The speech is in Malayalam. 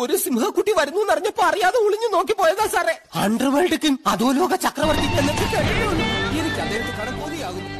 ഒരു സിംഹക്കുട്ടി വരുന്നു എന്നറിഞ്ഞപ്പോ അറിയാതെ ഒളിഞ്ഞു നോക്കി പോയതാ സാറേ. അണ്ടർവേൾഡ് കിങ് അതോ ലോക ചക്രവർത്തി എന്നൊക്കെ എനിക്ക് അദ്ദേഹത്തെ കടക്കോതിയാകുന്നു